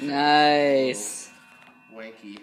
Nice. Wanky.